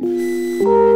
Música